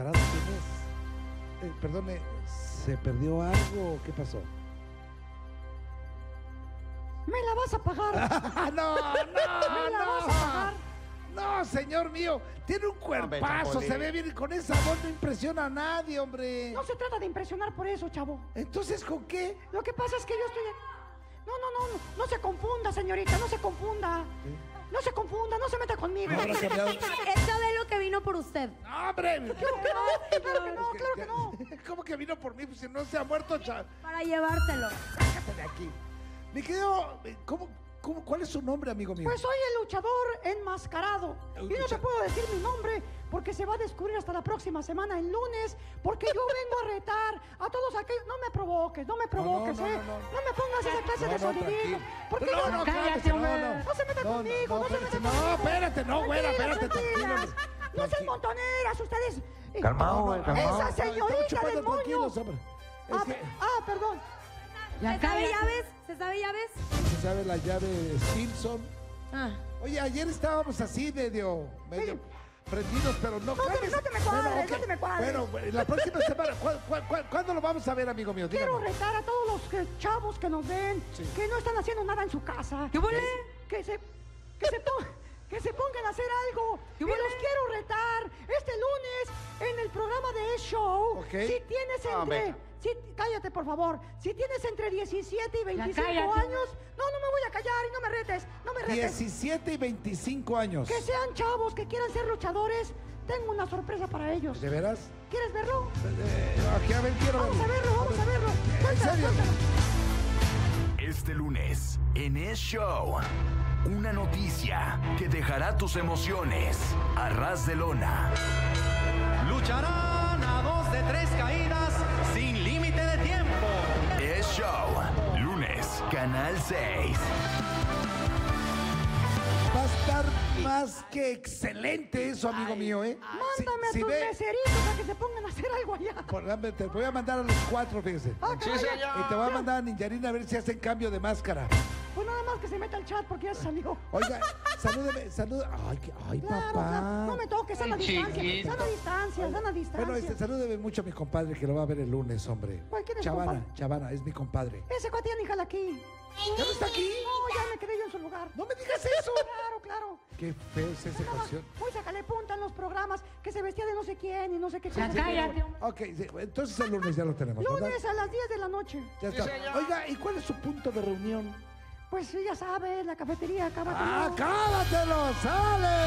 enmascarado quién es. Eh, perdone, ¿se perdió algo o qué pasó? ¿Me la vas a pagar? no, no, ¿Me la vas a pagar? No, señor mío, tiene un cuerpazo, se ve bien y con esa voz no impresiona a nadie, hombre. No se trata de impresionar por eso, chavo. Entonces, ¿con qué? Lo que pasa es que yo estoy... No, no, no, no, no se confunda, señorita, no se confunda. No se confunda, no se meta conmigo. Ahora vino por usted. ¡No, hombre! Claro que no, claro que no, claro que no. ¿Cómo que vino por mí? Pues si no se ha muerto, cha- Para llevártelo. sácate de aquí. Mi querido, eh, ¿cómo, cómo, ¿cuál es su nombre, amigo mío? Pues soy el luchador enmascarado. Y no te puedo decir mi nombre porque se va a descubrir hasta la próxima semana, el lunes, porque yo vengo a retar a todos aquellos... No me provoques, no me provoques, no, ¿eh? no, no. No me pongas esa clase de tranquilo. Porque no, yo... no, ¡Cállate, no, no. Se meta conmigo, no, se meta conmigo. no, espérate, no, güera, espérate, tranquilo. No sean montoneras, ustedes... Eh, Calmado, güey, calmado. Esa Estamos señorita chupando del moño. Ah, que ah, perdón. ¿Se sabe llaves? ¿Se sabe llaves? se sabe la llave de Simpson. Ah. Oye, ayer estábamos así medio, medio prendidos, pero no. No te- no te me cuadres, ok. no te me cuadres. Bueno, la próxima semana, ¿cuál- cuál- cuál- cuándo lo vamos a ver, amigo mío? Quiero Dígame. retar a todos los que- chavos que nos ven, Sí. que no están haciendo nada en su casa. ¿Qué huele? Que se, que se, pon- que se pongan a hacer algo. ¿Qué y los quiero retar este lunes en el programa de E-Show. Ok. Si tienes Ah, entre... venga. si- cállate, por favor. Si tienes entre 17 y 25 cállate. años... No, no me voy a callar y no me retes. No me retes. 17 y 25 años. Que sean chavos que quieran ser luchadores. Tengo una sorpresa para ellos. ¿De veras? ¿Quieres verlo? Eh, aquí, a ver, quiero Vamos a verlo, vamos a verlo. ¿En serio? Este lunes, en Es Show, una noticia que dejará tus emociones a ras de lona. Lucharán a dos de tres caídas sin límite de tiempo. Es Show, lunes, Canal 6. Va a estar más que excelente eso, amigo mío, ¿eh? Si- Mándame a si tus ve- meseritos a que se pongan a hacer algo allá. por- dame, te voy a mandar a los cuatro, fíjese. Ah, Sí, señor. Y te voy a mandar a Ninjarina a ver si hacen cambio de máscara. Pues nada más que se meta al chat porque ya se salió. Oiga, salúdeme, salud. Ay, que- ay, Claro, papá. claro. No me toques, sana distancia. chiquito. Sana distancia, sana distancia. Bueno, este, salúdeme mucho a mi compadre que lo va a ver el lunes, hombre. ¿Cuál, quién es Chavana, compadre? Chavana, es mi compadre. Ese cuate ya ni jala aquí. ¿Ya no está aquí? No, ya me quedé yo en su lugar. No me digas eso. Claro, claro. Qué feo es esa canción. Muy sacale punta en los programas que se vestía de no sé quién y no sé qué Ya cosa. cállate. Ok, sí, entonces el lunes ya lo tenemos, ¿verdad? Lunes a las 10 de la noche. Ya está. Oiga, ¿y cuál es su punto de reunión? Pues ya sabes, la cafetería acaba ¡Acábatelo! ¡Sale!